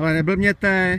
Ale neblbněte,